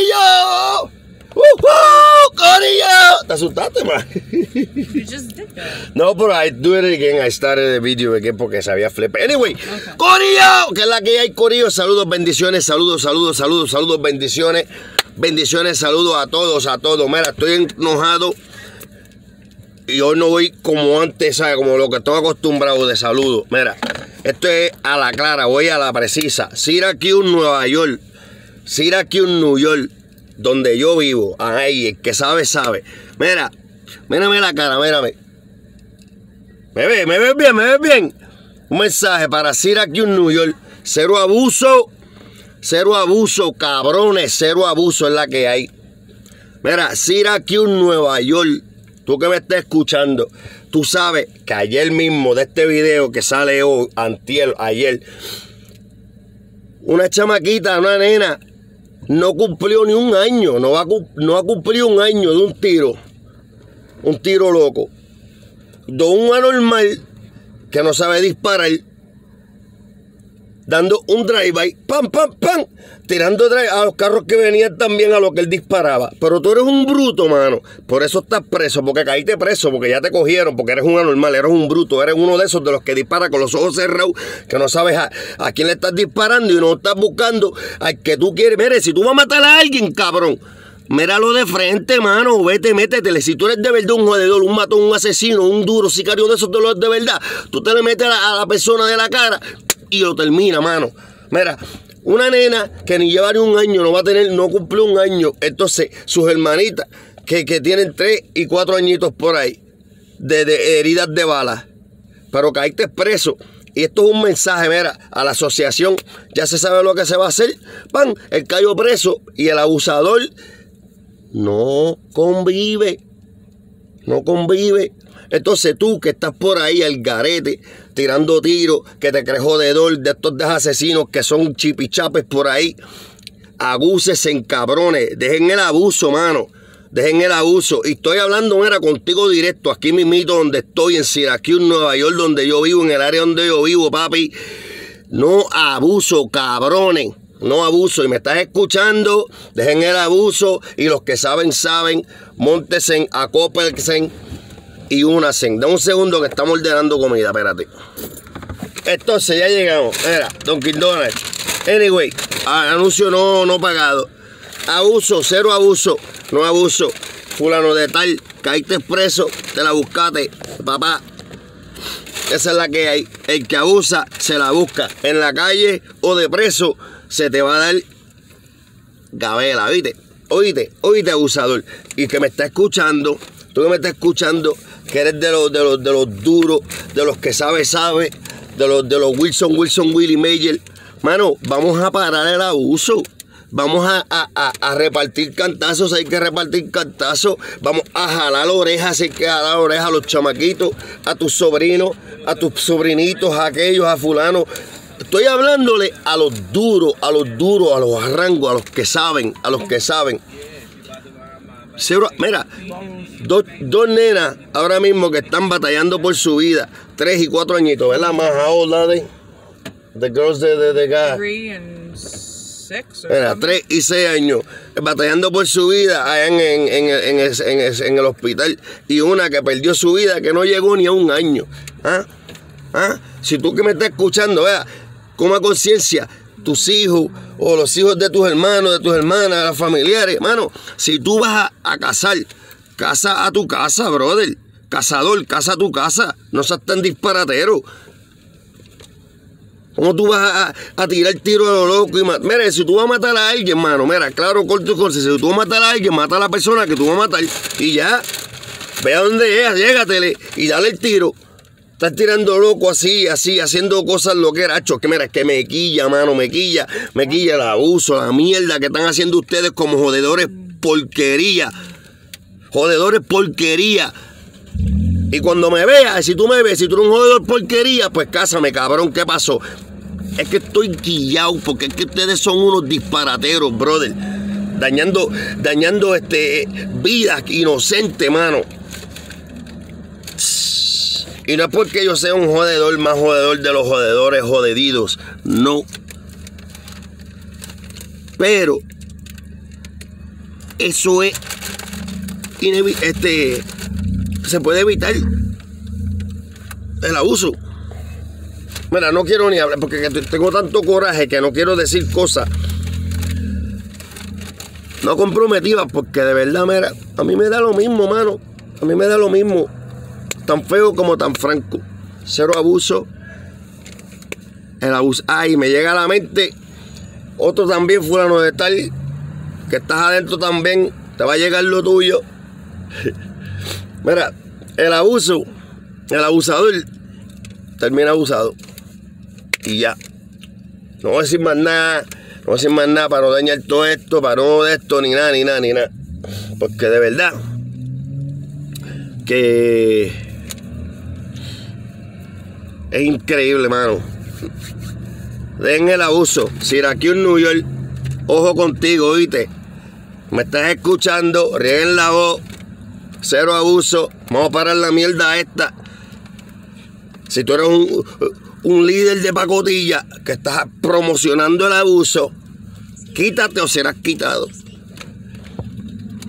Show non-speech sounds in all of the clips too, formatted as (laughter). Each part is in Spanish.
¡Corillo! ¡Uh, uh, ¡Corillo! ¿Te asustaste, man? You just did that. No, pero I do it again. I started the video again porque sabía flip. Anyway, Corillo, que es la que hay, Corillo. Saludos, bendiciones, saludos, saludos, saludos, saludos, bendiciones. Bendiciones, saludos a todos, a todos. Mira, estoy enojado. Y hoy no voy como antes, ¿sabes? Como lo que estoy acostumbrado de saludos. Mira, esto es a la clara, voy a la precisa. Syracuse, Nueva York. Syracuse, New York, donde yo vivo. Ahí, el que sabe, sabe. Mira, mírame la cara, mírame. Me ve, me ves bien, me ves bien. Un mensaje para Syracuse, New York. Cero abuso, cero abuso, cabrones, cero abuso es la que hay. Mira, Syracuse, Nueva York. Tú que me estás escuchando, tú sabes que ayer mismo de este video que sale hoy, antier, ayer, una chamaquita, una nena, no cumplió ni un año, no, no ha cumplido un año de un tiro, un tiro loco, de un anormal que no sabe disparar, dando un drive-by, pam, pam, pam, tirando drive a los carros que venían también a lo que él disparaba. Pero tú eres un bruto, mano. Por eso estás preso, porque caíste preso, porque ya te cogieron, porque eres un anormal, eres un bruto, eres uno de esos de los que dispara con los ojos cerrados, que no sabes a, quién le estás disparando y no estás buscando al que tú quieres. Mire, si tú vas a matar a alguien, cabrón. Míralo de frente, mano. Vete, métetele. Si tú eres de verdad un jodedor, un matón, un asesino, un duro sicario de esos de los de verdad, tú te le metes a la persona de la cara y lo termina, mano. Mira, una nena que ni lleva ni un año, no va a tener, no cumple un año. Entonces, sus hermanitas, que, que tienen tres y cuatro añitos por ahí, de, de heridas de bala. Pero caíste preso. Y esto es un mensaje, mira, a la asociación. Ya se sabe lo que se va a hacer. Pan, el cayó preso y el abusador no convive. No convive. Entonces tú que estás por ahí al garete, tirando tiros, que te crees jodedor de estos asesinos que son chipichapes por ahí, abúsese en cabrones, dejen el abuso, mano. Dejen el abuso. Y estoy hablando, mira, contigo directo, aquí mismito donde estoy, en Syracuse, Nueva York, donde yo vivo, en el área donde yo vivo, papi. No abuso, cabrones. No abuso. Y me estás escuchando, dejen el abuso. Y los que saben, saben. Móntesen, acópense y únanse. Da un segundo que estamos ordenando comida, espérate. Entonces ya llegamos. Mira, Dunkin' Donuts. Anyway, anuncio no, no pagado. Abuso, cero abuso. No abuso. Fulano de tal, caíste preso, te la buscaste, papá. Esa es la que hay. El que abusa, se la busca. En la calle o de preso, se te va a dar gabela, ¿viste? Oíste, oíste, abusador. Y que me está escuchando, tú que me estás escuchando, que eres de los, de los, de los duros, de los que sabe, sabe, de los, de los Wilson, Wilson, Willy Mayer. Mano, vamos a parar el abuso. Vamos a, a- a- repartir cantazos, hay que repartir cantazos. Vamos a jalar orejas, hay que jalar orejas a los chamaquitos, a tus sobrinos, a tus sobrinitos, a aquellos, a fulano. Estoy hablándole a los duros, a los duros, a los rangos, a los que saben, a los que saben. Mira, dos, dos nenas ahora mismo que están batallando por su vida, tres y cuatro añitos, ¿verdad? Más ahora de the girls de, de, de Mira, something. tres y seis años batallando por su vida allá en, en, en, en el, hospital. Y una que perdió su vida que no llegó ni a un año. ¿Ah? ¿Ah? Si tú que me estás escuchando, vea, coma conciencia, tus hijos o los hijos de tus hermanos, de tus hermanas, los familiares, hermano, si tú vas a, a casar, casa a tu casa, brother. Cazador, casa a tu casa. No seas tan disparatero. ¿Cómo tú vas a, a tirar tiro a lo loco? Y ma- mira, si tú vas a matar a alguien, mano, mira, claro, corto y conciso. Si tú vas a matar a alguien, mata a la persona que tú vas a matar. Y ya, ve a donde llegas, llégatele y dale el tiro. Estás tirando loco así, así, haciendo cosas loquerachos. Que mira, es que me quilla, mano, me quilla. Me quilla el abuso, la mierda que están haciendo ustedes como jodedores porquería. Jodedores porquería. Y cuando me veas, si tú me ves, si tú eres un jodedor porquería, pues cásame, cabrón, ¿qué pasó? Es que estoy quillado porque es que ustedes son unos disparateros, brother. Dañando, dañando este, vidas inocentes, mano. Y no es porque yo sea un jodedor más jodedor de los jodedores jodedidos. No. Pero eso es este se puede evitar el abuso. Mira, no quiero ni hablar porque que tengo tanto coraje que no quiero decir cosas no comprometidas porque de verdad, mira, a mí me da lo mismo, mano. A mí me da lo mismo. Tan feo como tan franco. Cero abuso. El abuso. Ay, me llega a la mente otro también, fulano de tal, que estás adentro también, te va a llegar lo tuyo. (laughs) Mira, el abuso, el abusador termina abusado. Y ya. No voy a decir más nada, no voy a decir más nada para no dañar todo esto, para no de esto, ni nada, ni nada, ni nada. Porque de verdad que es increíble, mano. Den el abuso. Syracuse, New York. Ojo contigo, oíste. Me estás escuchando. Rieguen la voz. Cero abuso. Vamos a parar la mierda esta. Si tú eres un, un líder de pacotilla que estás promocionando el abuso, quítate o serás quitado.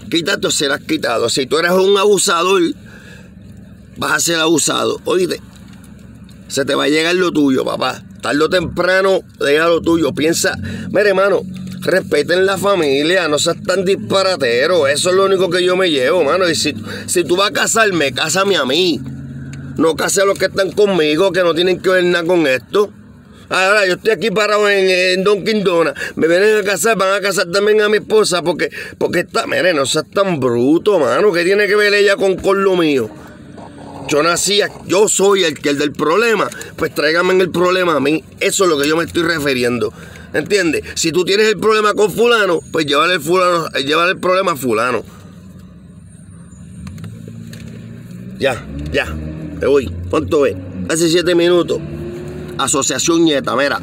Quítate o serás quitado. Si tú eres un abusador, vas a ser abusado. Oíste, se te va a llegar lo tuyo, papá. Tarde temprano llega lo tuyo. Piensa, mire, hermano, respeten la familia, no seas tan disparatero. Eso es lo único que yo me llevo, mano. Y si, si tú vas a casarme, cásame a mí. No case a los que están conmigo, que no tienen que ver nada con esto. Ahora, yo estoy aquí parado en, Dunkin' Donuts. Me vienen a casar, van a casar también a mi esposa porque, porque está, mire, no seas tan bruto, mano. ¿Qué tiene que ver ella con, con lo mío? Yo nací, yo soy el que el del problema, pues tráigame el problema a mí. Eso es lo que yo me estoy refiriendo. ¿Entiendes? Si tú tienes el problema con fulano, pues llévale el fulano, eh, llévale el problema a fulano. Ya, ya, me voy. ¿Cuánto ves? Hace siete minutos. Asociación Nieta, mira.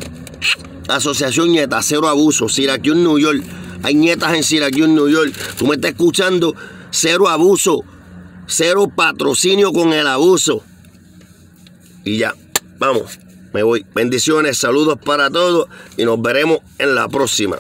Asociación Nieta, cero abuso. Syracuse, New York. Hay nietas en Syracuse, New York. Tú me estás escuchando. Cero abuso. Cero patrocinio con el abuso. Y ya, vamos, me voy. Bendiciones, saludos para todos y nos veremos en la próxima.